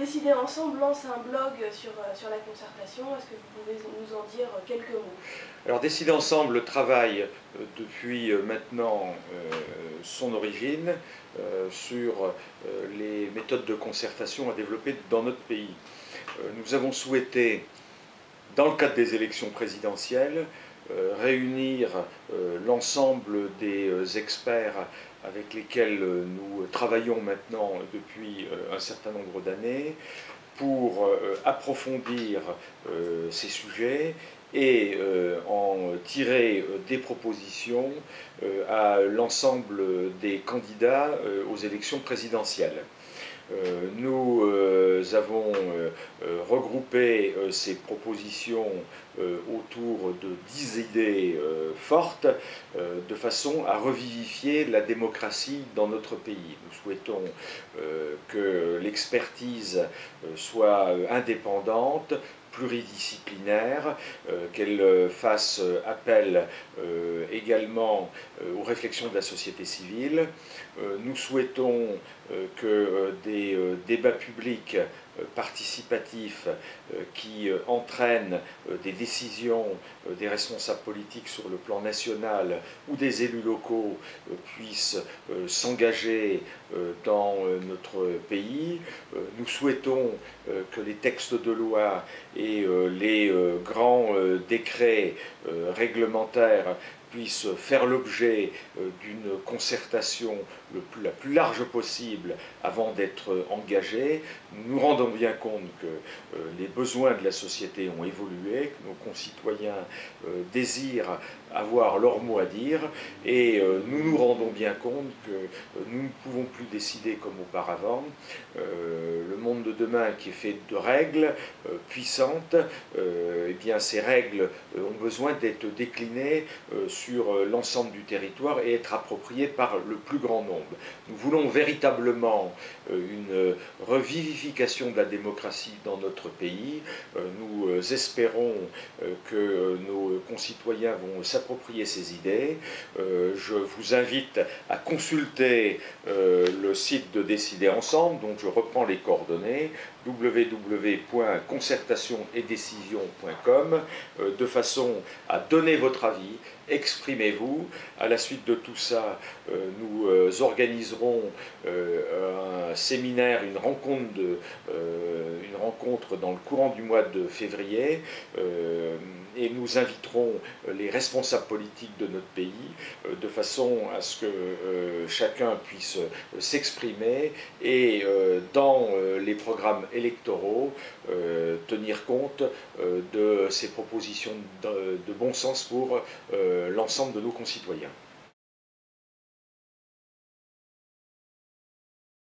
Décider ensemble lance un blog sur, sur la concertation. Est-ce que vous pouvez nous en dire quelques mots? Alors Décider ensemble travaille depuis maintenant son origine sur les méthodes de concertation à développer dans notre pays. Nous avons souhaité, dans le cadre des élections présidentielles, euh, réunir euh, l'ensemble des euh, experts avec lesquels nous travaillons maintenant depuis un certain nombre d'années pour approfondir ces sujets et en tirer des propositions à l'ensemble des candidats aux élections présidentielles. Euh, nous euh, avons euh, regroupé ces propositions autour de dix idées fortes de façon à revivifier la démocratie dans notre pays. Nous souhaitons que l'expertise soit indépendante, pluridisciplinaire, qu'elle fasse appel également aux réflexions de la société civile. nous souhaitons que des euh, débats publics euh, participatifs euh, qui entraînent des décisions des responsables politiques sur le plan national ou des élus locaux puissent s'engager dans notre pays. Nous souhaitons que les textes de loi et les grands décrets réglementaires puissent faire l'objet euh, d'une concertation la plus large possible avant d'être engagés. Nous nous rendons bien compte que euh, les besoins de la société ont évolué, que nos concitoyens euh, désirent avoir leur mot à dire, et nous nous rendons bien compte que nous ne pouvons plus décider comme auparavant. Le monde de demain qui est fait de règles puissantes, eh bien ces règles ont besoin d'être déclinées euh, l'ensemble du territoire et être approprié par le plus grand nombre. Nous voulons véritablement euh, une revivification de la démocratie dans notre pays. Euh, nous espérons que nos concitoyens vont s'approprier ces idées. Je vous invite à consulter le site de Décider Ensemble, dont je reprends les coordonnées www.concertationetdécision.com de façon à donner votre avis, exprimez-vous. À la suite de tout ça, euh, nous euh, organiserons euh, un séminaire, une rencontre, de, une rencontre dans le courant du mois de février et nous inviterons les responsables politiques de notre pays de façon à ce que chacun puisse s'exprimer et dans les programmes électoraux tenir compte de ces propositions de, bon sens pour l'ensemble de nos concitoyens.